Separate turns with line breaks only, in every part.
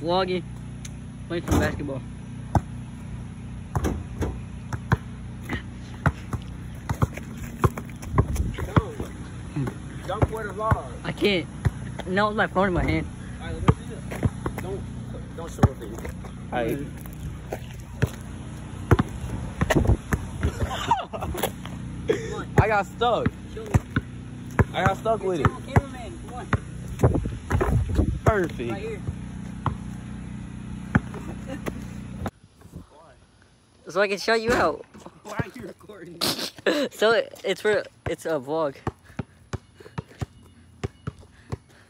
Vlogging. Playing some basketball.
Don't, don't for the vlog.
I can't. No, it's my phone in my hand.
Alright, let me see it. Don't, don't show up it. Alright. I got stuck. I got stuck with it.
Cameraman, come on.
Perfect.
Right So I can show you out.
Why are you recording?
so it, it's for it's a vlog.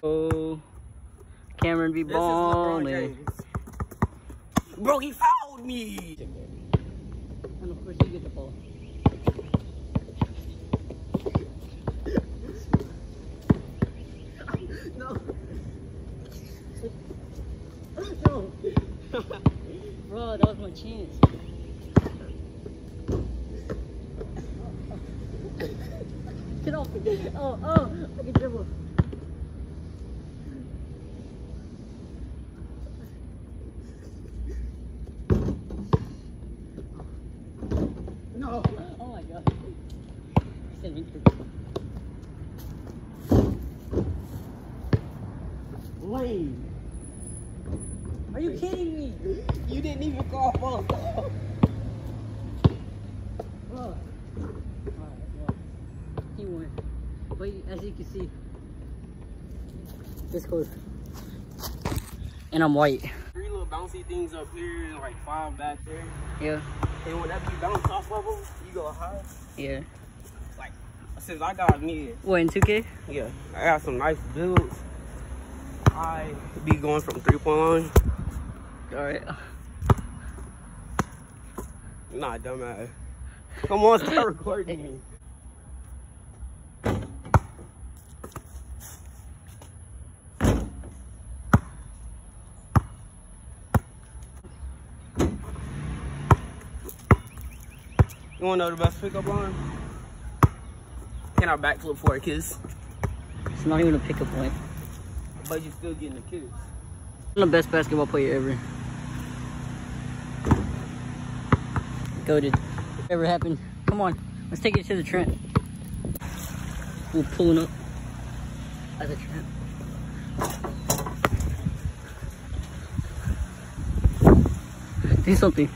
Oh, Cameron be
This
balling.
Bro, he fouled me.
And of course you get the ball.
No.
No. Bro, that was my chance. Get off me. Oh, oh, I can dribble.
No.
Oh, oh my god. He said Victor.
Lane.
Are you kidding me?
You didn't even call for
Bro. Alright, well, he won. But as you can see, it's close. And I'm white.
Three little bouncy things up here and like five back there.
Yeah,
And whenever you bounce off of them, you go high.
yeah.
Like, since I got mid,
What, in 2K?
yeah, I got some nice builds. I be going from three point line.
Alright.
Nah, dumbass. Come on, start recording me. You wanna know the best pickup line? Can I backflip for a kiss?
It's not even a pickup point.
But you're still getting the kiss.
I'm the best basketball player ever. Goated. Ever happened? Come on, let's take it to the Trent. We're pulling up as a Trent. Do something.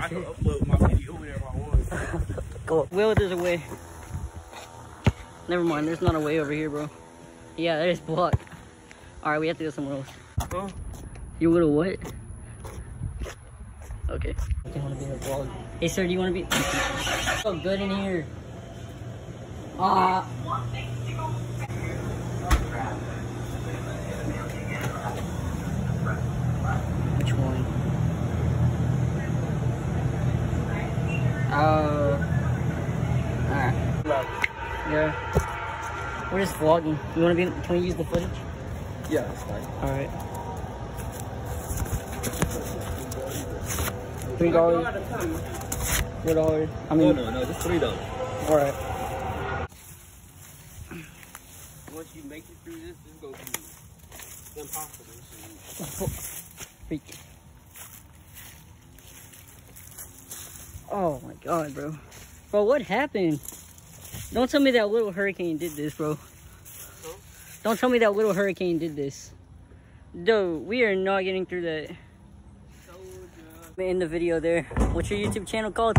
I can upload my video whenever I want.
Go. Well, there's a way. Never mind, there's not a way over here, bro. Yeah, there's blocked. Alright, we have to go somewhere else.
Huh?
You would have what? Okay. I want to be in a vlog. Hey, sir, do you want to be? so good in here. Ah. Which Yeah. We're just vlogging. You want to be? Can we use the footage?
Yeah, that's fine.
Alright. Three dollars. Four dollars. I mean,
no, no, no, just three dollars.
all right.
Once you make it through this, this is gonna impossible.
Freak. Oh my god, bro. Bro, what happened? Don't tell me that little hurricane did this, bro. Don't tell me that little hurricane did this. Dude, we are not getting through that. In the video there. What's your YouTube channel called?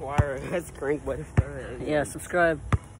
Wire, that's crank butterfly.
Yeah, subscribe.